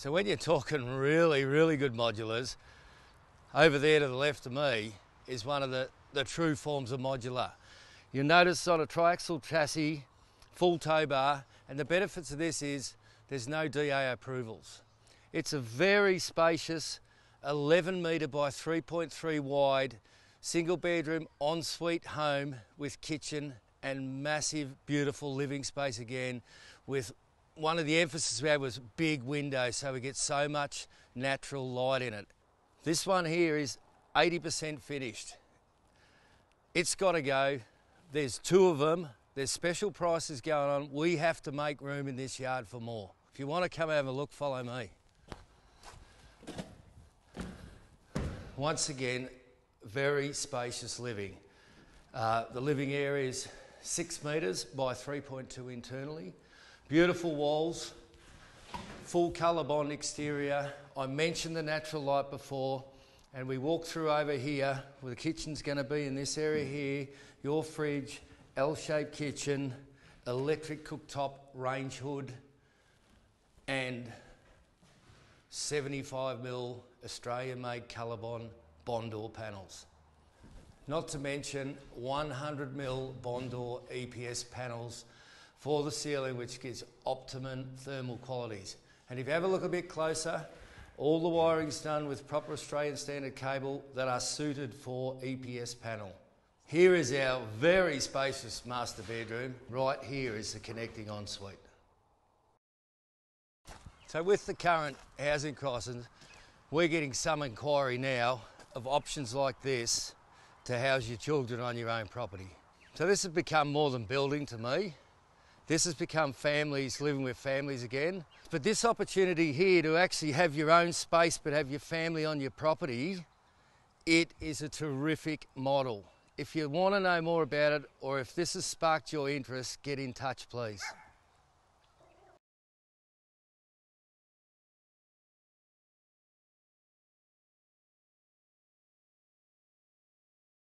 So when you're talking really, really good modulars, over there to the left of me is one of the, the true forms of modular. You'll notice on a triaxle chassis, full tow bar, and the benefits of this is there's no DA approvals. It's a very spacious 11 metre by 3.3 wide single bedroom ensuite home with kitchen and massive beautiful living space again with one of the emphasis we had was big windows so we get so much natural light in it. This one here is 80% finished. It's got to go. There's two of them. There's special prices going on. We have to make room in this yard for more. If you want to come have a look, follow me. Once again, very spacious living. Uh, the living area is six metres by 3.2 internally. Beautiful walls, full Colorbond exterior. I mentioned the natural light before, and we walk through over here where the kitchen's going to be in this area here. Your fridge, L-shaped kitchen, electric cooktop, range hood, and 75 mil Australian-made Colorbond Bondor panels. Not to mention 100 mil Bondor EPS panels for the ceiling, which gives optimum thermal qualities. And if you have a look a bit closer, all the wiring's done with proper Australian standard cable that are suited for EPS panel. Here is our very spacious master bedroom. Right here is the connecting ensuite. So with the current housing crisis, we're getting some inquiry now of options like this to house your children on your own property. So this has become more than building to me. This has become families living with families again. But this opportunity here to actually have your own space but have your family on your property, it is a terrific model. If you want to know more about it or if this has sparked your interest, get in touch please.